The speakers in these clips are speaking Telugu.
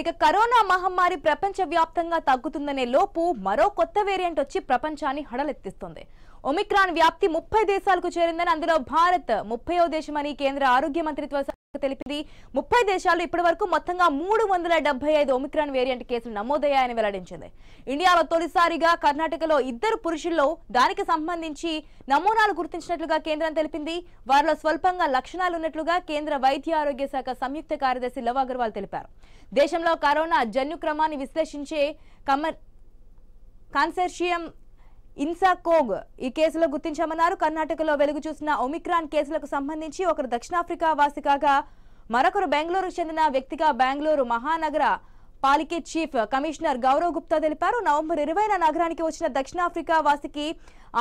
ఇక కరోనా మహమ్మారి ప్రపంచ వ్యాప్తంగా తగ్గుతుందనే లోపు మరో కొత్త వేరియంట్ వచ్చి ప్రపంచాన్ని హడలెత్తిస్తుంది. ఒమిక్రాన్ వ్యాప్తి ముప్పై దేశాలకు చేరిందని అందులో భారత్ ముప్పయో దేశమని కేంద్ర ఆరోగ్య మంత్రిత్వ తెలిపింది. ముప్పై దేశాలు ఇప్పటి వరకు మొత్తంగా మూడు వందల డెబ్బై ఐదు ఒమిక్రాన్ వేరియంట్ కేసులు నమోదయ్యాయని వెల్లడించింది. ఇండియాలో తొలిసారిగా కర్ణాటకలో ఇద్దరు పురుషుల్లో దానికి సంబంధించి నమూనాలు గుర్తించినట్లుగా కేంద్రం తెలిపింది. వారిలో స్వల్పంగా లక్షణాలు ఉన్నట్లుగా కేంద్ర వైద్య ఆరోగ్య శాఖ సంయుక్త కార్యదర్శి లవ్ అగర్వాల్ తెలిపారు. దేశంలో కరోనా జన్యు క్రమాన్ని విశ్లేషించే కమర్ కాన్సెర్షియం ఇన్సాకోగ్ ఈ కేసులో గుర్తించామన్నారు. కర్ణాటకలో వెలుగు చూసిన ఒమిక్రాన్ కేసులకు సంబంధించి ఒకరు దక్షిణాఫ్రికా వాసి కాగా మరొకరు బెంగళూరుకు చెందిన వ్యక్తిగా బెంగళూరు మహానగర పాలికే చీఫ్ కమిషనర్ గౌరవ్ గుప్తా తెలిపారు. నవంబర్ ఇరవైన నగరానికి వచ్చిన దక్షిణాఫ్రికా వాసికి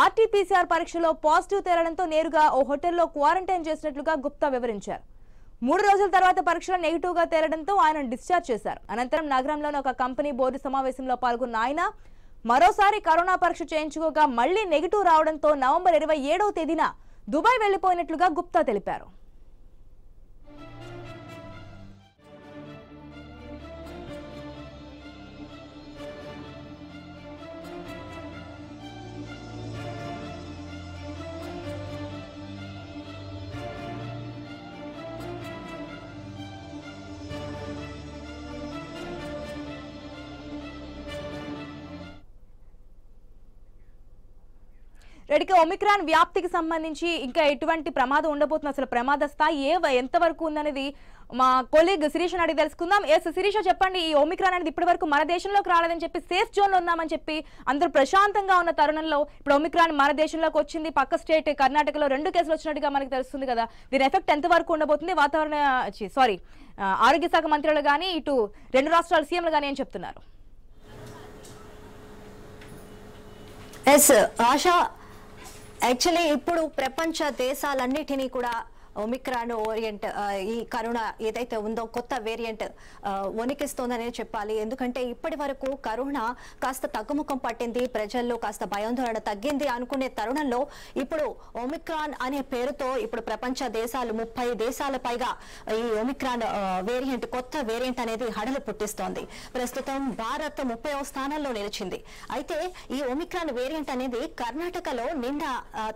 ఆర్టీపీసీఆర్ పరీక్షలో పాజిటివ్ తేలడంతో నేరుగా ఓ హోటల్లో క్వారంటైన్ చేసినట్లుగా గుప్తా వివరించారు. మూడు రోజుల తర్వాత పరీక్షలో నెగిటివ్గా తేలడంతో ఆయన డిశ్చార్జ్ చేశారు. అనంతరం నగరంలోని ఒక కంపెనీ బోర్డు సమావేశంలో పాల్గొన్న ఆయన మరోసారి కరోనా పరీక్ష చేయించుకోగా మళ్ళీ నెగిటివ్ రావడంతో నవంబర్ ఇరవై ఏడవ తేదీన దుబాయ్ వెళ్ళిపోయినట్లుగా గుప్తా తెలిపారు. రెడ్డికి ఒమిక్రాన్ వ్యాప్తికి సంబంధించి ఇంకా ఎటువంటి ప్రమాదం ఉండబోతుంది? అసలు ప్రమాద స్థాయి ఏ ఎంతవరకు ఉందనేది మా కొలీగ్ శిరీష అడిగి తెలుసుకుందాం. ఎస్ శిరీష చెప్పండి ఈ ఒమిక్రాన్ అనేది ఇప్పటి వరకు మన దేశంలోకి రాలేదని చెప్పి సేఫ్ జోన్లో ఉన్నామని చెప్పి అందరూ ప్రశాంతంగా ఉన్న తరుణంలో ఇప్పుడు ఒమిక్రాన్ మన దేశంలోకి వచ్చింది. పక్క స్టేట్ కర్ణాటకలో రెండు కేసులు వచ్చినట్టుగా మనకు తెలుస్తుంది కదా. దీని ఎఫెక్ట్ ఎంతవరకు ఉండబోతుంది? వాతావరణ సారీ ఆరోగ్య శాఖ మంత్రులు కానీ ఇటు రెండు రాష్ట్రాల సీఎంలు కానీ ఏం చెప్తున్నారు? ఎస్ ఆశా యాక్చువల్లీ ఇప్పుడు ప్రపంచ దేశాలన్నిటినీ కూడా ఒమిక్రాన్ ఓరియంట్ ఈ కరోనా ఏదైతే ఉందో కొత్త వేరియంట్ ఆ, వణికిస్తోందనే చెప్పాలి. ఎందుకంటే ఇప్పటి వరకు కరోనా కాస్త తగ్గుముఖం పట్టింది ప్రజల్లో కాస్త భయాందోళన తగ్గింది అనుకునే తరుణంలో ఇప్పుడు ఒమిక్రాన్ అనే పేరుతో ఇప్పుడు ప్రపంచ దేశాలు ముప్పై దేశాల పైగా ఈ ఒమిక్రాన్ వేరియంట్ కొత్త వేరియంట్ అనేది హడలు పుట్టిస్తోంది. ప్రస్తుతం భారత్ ముప్పై స్థానంలో నిలిచింది. అయితే ఈ ఒమిక్రాన్ వేరియంట్ అనేది కర్ణాటకలో నిన్న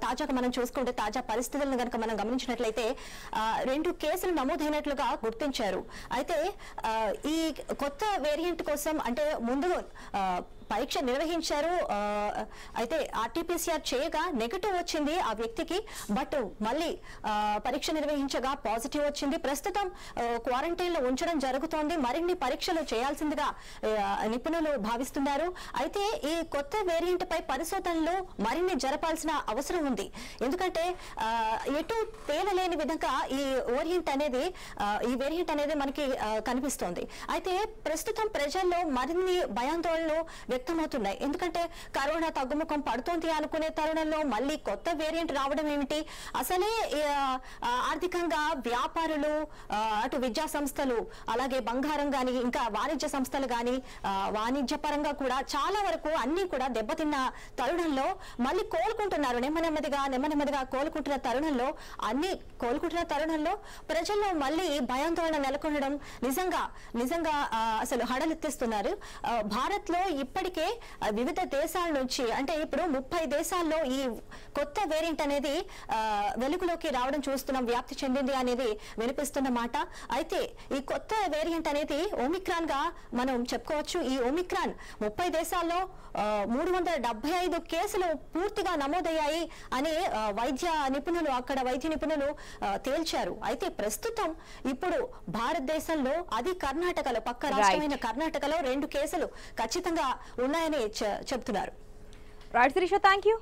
తాజాగా మనం చూసుకుంటే తాజా పరిస్థితులను కనుక మనం గమనించినట్లయితే రెండు కేసులు నమోదైనట్లుగా గుర్తించారు. అయితే ఈ కొత్త వేరియంట్ కోసం అంటే ముందు ఆ, పరీక్ష నిర్వహించారు. అయితే ఆర్టీపీసీఆర్ చేయగా నెగటివ్ వచ్చింది ఆ వ్యక్తికి బట్ మళ్ళీ పరీక్ష నిర్వహించగా పాజిటివ్ వచ్చింది. ప్రస్తుతం క్వారంటైన్లో ఉంచడం జరుగుతోంది. మరిన్ని పరీక్షలు చేయాల్సిందిగా నిపుణులు భావిస్తున్నారు. అయితే ఈ కొత్త వేరియంట్ పై పరిశోధనలు మరిన్ని జరపాల్సిన అవసరం ఉంది. ఎందుకంటే ఎటు తేలలేని విధంగా ఈ ఓరియంట్ అనేది ఈ వేరియంట్ అనేది మనకి కనిపిస్తోంది. అయితే ప్రస్తుతం ప్రజల్లో మరిన్ని భయాందోళనలు వ్యక్తమవుతున్నాయి. ఎందుకంటే కరోనా తగ్గుముఖం పడుతోంది అనుకునే తరుణంలో మళ్ళీ కొత్త వేరియంట్ రావడం ఏమిటి? అసలే ఆర్థికంగా వ్యాపారులు అటు విద్యా సంస్థలు అలాగే బంగారం గాని ఇంకా వాణిజ్య సంస్థలు గాని వాణిజ్య పరంగా కూడా చాలా వరకు అన్ని కూడా దెబ్బతిన్న తరుణంలో మళ్ళీ కోలుకుంటున్నారు. నెమ్మ నెమ్మదిగా నెమ్మ నెమ్మదిగా కోలుకుంటున్న తరుణంలో అన్ని కోలుకుంటున్న తరుణంలో ప్రజల్లో మళ్ళీ భయాందోళన నెలకొనడం నిజంగా నిజంగా అసలు హడలెత్తిస్తున్నారు. భారత్లో ఇప్పటి ఇప్పటికే వివిధ దేశాల నుంచి అంటే ఇప్పుడు ముప్పై దేశాల్లో ఈ కొత్త వేరియంట్ అనేది వెలుగులోకి రావడం చూస్తున్నాం వ్యాప్తి చెందింది అనేది వినిపిస్తున్న మాట. అయితే ఈ కొత్త వేరియంట్ అనేది ఒమిక్రాన్గా మనం చెప్పుకోవచ్చు. ఈ ఒమిక్రాన్ ముప్పై దేశాల్లో మూడు వందల డెబ్బై ఐదు కేసులు పూర్తిగా నమోదయ్యాయి అని వైద్య నిపుణులు అక్కడ వైద్య నిపుణులు తేల్చారు. అయితే ప్రస్తుతం ఇప్పుడు భారతదేశంలో అది కర్ణాటకలో పక్క రాష్ట్రమైన కర్ణాటకలో రెండు కేసులు ఖచ్చితంగా ఉన్నాయని చెప్తున్నారు. చెబుతున్నారు రైట్ శిరీష థ్యాంక్ యూ